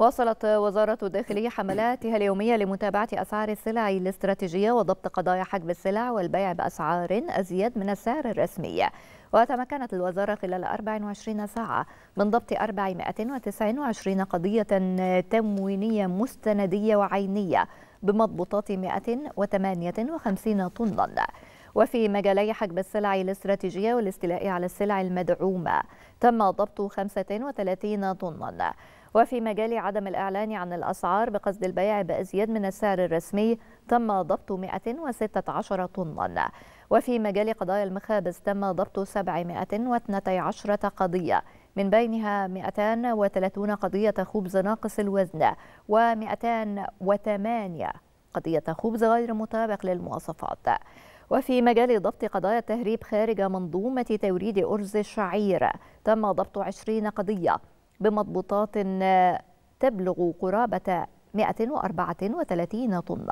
واصلت وزارة الداخلية حملاتها اليومية لمتابعة أسعار السلع الاستراتيجية وضبط قضايا حجب السلع والبيع بأسعار أزيد من السعر الرسمي. وتمكنت الوزارة خلال 24 ساعة من ضبط 429 قضية تموينية مستندية وعينية بمضبوطات 158 طنا. وفي مجالي حجب السلع الاستراتيجية والاستيلاء على السلع المدعومة تم ضبط 35 طنا. وفي مجال عدم الإعلان عن الأسعار بقصد البيع بأزيد من السعر الرسمي تم ضبط 116 طنا. وفي مجال قضايا المخابز تم ضبط 712 قضية من بينها 230 قضية خبز ناقص الوزن و208 قضية خبز غير مطابق للمواصفات. وفي مجال ضبط قضايا التهريب خارج منظومة توريد أرز الشعير تم ضبط 20 قضية. بمضبوطات تبلغ قرابة 134 طن